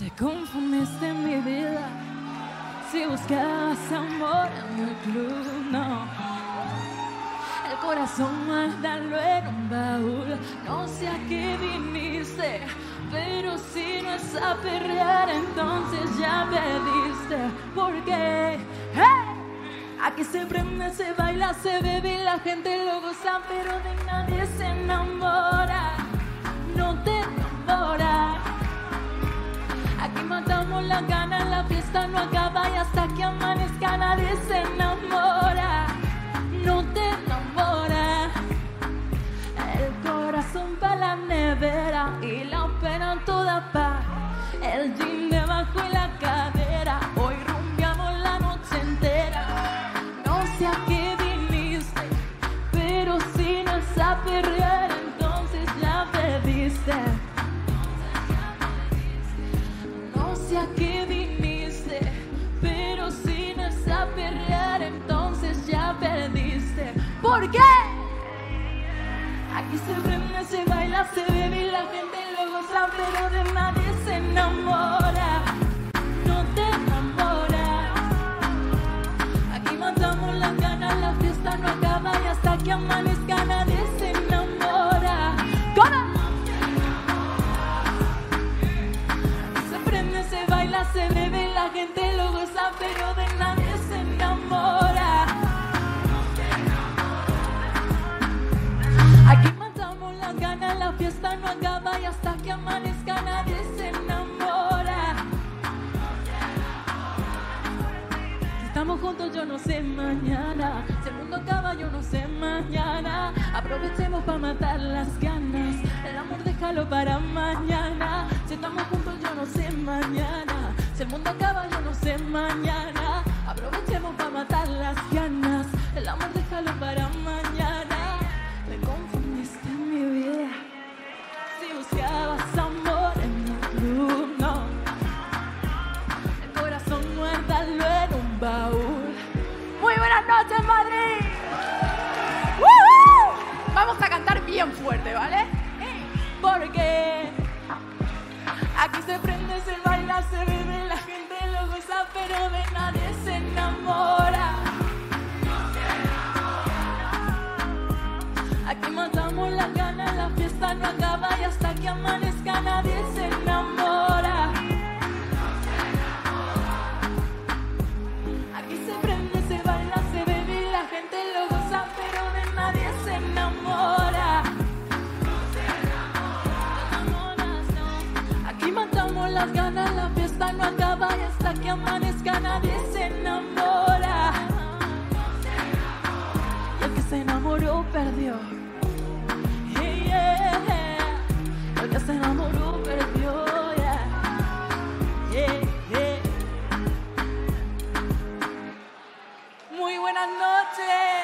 Te confundiste en mi vida. Si buscabas amor en el club, no. El corazón mándalo en un baúl. No sé a qué viniste, pero si no es a perrear, entonces ya perdiste. Porque, ¡hey! Aquí se prende, se baila, se bebe y la gente lo goza, pero de nadie se enamora. Aquí matamos la gana, la fiesta no acaba y hasta que amanezca nadie se enamora. No te enamora. El corazón para la nevera y la pena toda paz. El jean debajo y la cadera. Hoy rumbiamos la noche entera. No sé a qué viniste, pero si no a perrear, entonces ya perdiste. ¿Por qué? Aquí se prende, se baila, se bebe y la gente lo goza, pero de nadie se enamora. No te enamora. Aquí matamos las ganas, la fiesta no acaba y hasta que amanezca nadie se enamora. ¿Cómo? Se prende, se baila, se bebe y la gente y hasta que amanezca nadie se enamora. Si estamos juntos yo no sé mañana, si el mundo acaba yo no sé mañana. Aprovechemos para matar las ganas, el amor déjalo para mañana. Si estamos juntos yo no sé mañana, si el mundo acaba yo no sé mañana. Aprovechemos para matar las ganas, el amor déjalo para mañana. Aquí se prende, se baila, se bebe, la gente lo goza, pero de nadie se enamora. Aquí matamos las ganas, la fiesta no acaba y hasta que amanezca no acaba y hasta que amanezca nadie se enamora. Y el que se enamoró perdió. El que se enamoró perdió. Muy buenas noches.